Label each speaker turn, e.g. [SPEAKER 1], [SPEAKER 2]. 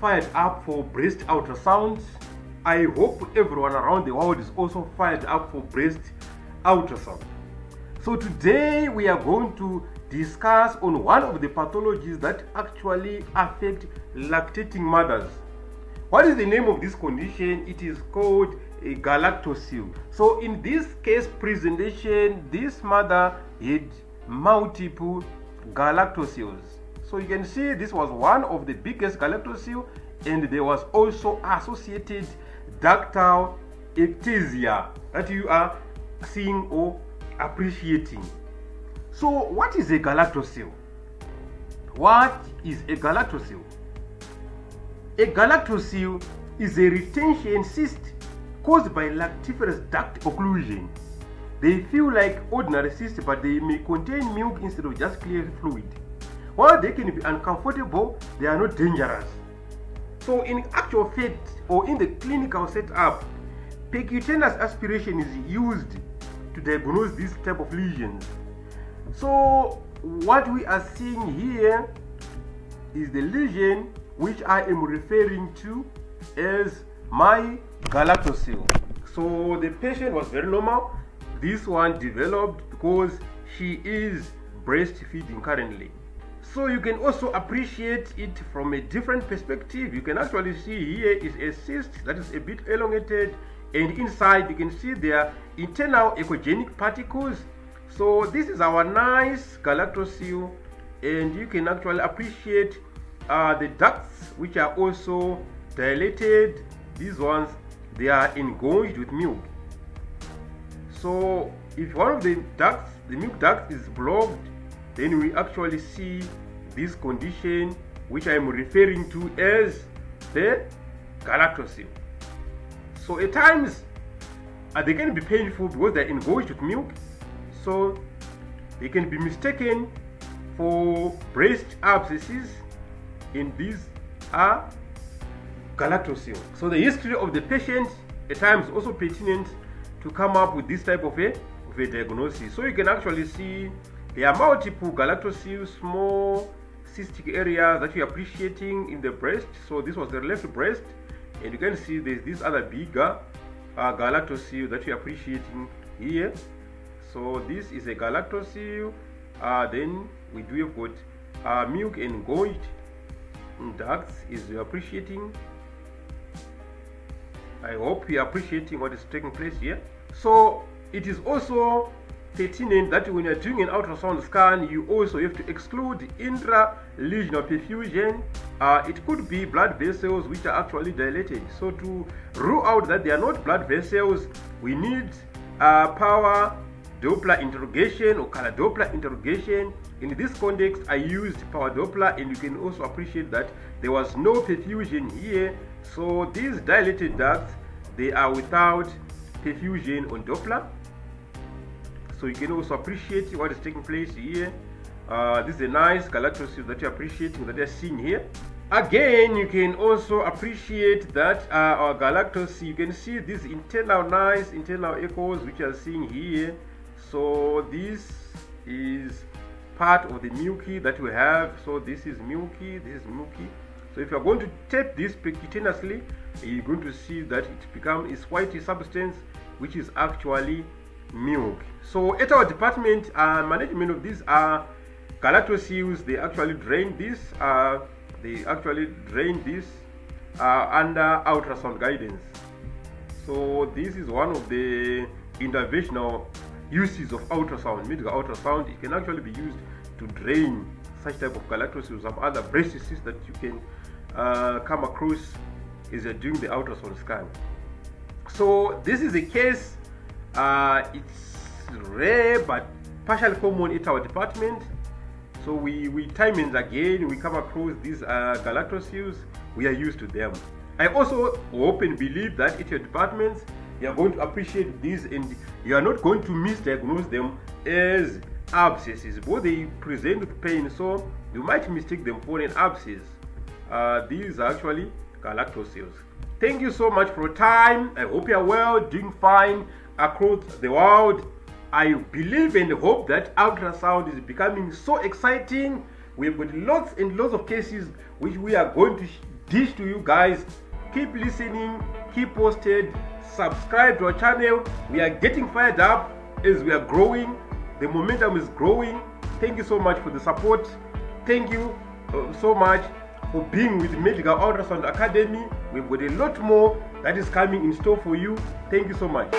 [SPEAKER 1] fired up for breast ultrasound. I hope everyone around the world is also fired up for breast ultrasound. So today we are going to discuss on one of the pathologies that actually affect lactating mothers. What is the name of this condition? It is called a galactocele. So in this case presentation, this mother had multiple galactoceles. So you can see this was one of the biggest galactocele and there was also associated ductal ectasia that you are seeing or appreciating. So what is a galactocele? What is a galactocele? A galactocele is a retention cyst caused by lactiferous duct occlusion. They feel like ordinary cysts, but they may contain milk instead of just clear fluid. While they can be uncomfortable, they are not dangerous. So, in actual fact, or in the clinical setup, percutaneous aspiration is used to diagnose this type of lesions. So, what we are seeing here is the lesion which I am referring to as my galactocele. So the patient was very normal. This one developed because she is breastfeeding currently. So you can also appreciate it from a different perspective. You can actually see here is a cyst that is a bit elongated and inside you can see there internal echogenic particles. So this is our nice galactocele and you can actually appreciate uh, the ducts which are also dilated these ones they are engorged with milk so if one of the ducts the milk duct is blocked then we actually see this condition which I am referring to as the galactocele so at times uh, they can be painful because they're engorged with milk so they can be mistaken for breast abscesses and these are galactocele. So the history of the patient at times also pertinent to come up with this type of a, of a diagnosis. So you can actually see there are multiple galactoceles, small cystic areas that you're appreciating in the breast. So this was the left breast and you can see there's this other bigger uh, that you're appreciating here. So this is a galactocele. Uh, then we do have got uh, milk engorged ducts is you appreciating I hope you're appreciating what is taking place here. So it is also pertinent that when you're doing an ultrasound scan, you also have to exclude intra-lesional perfusion. Uh, it could be blood vessels which are actually dilated. So to rule out that they are not blood vessels, we need uh, power Doppler interrogation or color Doppler interrogation. In this context, I used power Doppler and you can also appreciate that there was no perfusion here so these dilated ducts, they are without perfusion on Doppler. So you can also appreciate what is taking place here. Uh, this is a nice galactocele that you're appreciating that you're seeing here. Again, you can also appreciate that uh, our galactocele, you can see these internal nice internal echoes which are seeing here. So this is part of the milky that we have. So this is milky, this is milky. So if you're going to tape this percutaneously, you're going to see that it becomes a white substance which is actually milk. So at our department, uh, management of these are galactoceles. They actually drain this. Uh, they actually drain this uh, under ultrasound guidance. So this is one of the interventional uses of ultrasound, medical ultrasound. It can actually be used to drain such type of galactoceles, some other breast that you can uh, come across is uh, doing the ultrasound scan. So this is a case, uh, it's rare but partially common in our department. So we, we time and again, we come across these uh, we are used to them. I also hope and believe that in your departments, you are going to appreciate these and you are not going to misdiagnose them as abscesses, but they present with pain, so you might mistake them for an abscess uh, these are actually galactoceles. Thank you so much for your time. I hope you are well, doing fine across the world. I believe and hope that ultrasound is becoming so exciting. We've got lots and lots of cases which we are going to dish to you guys. Keep listening, keep posted, subscribe to our channel. We are getting fired up as we are growing. The momentum is growing. Thank you so much for the support. Thank you uh, so much for being with Medical Ultrasound Academy. We've got a lot more that is coming in store for you. Thank you so much.